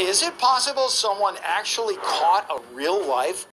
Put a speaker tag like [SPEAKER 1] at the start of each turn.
[SPEAKER 1] Is it possible someone actually caught a real life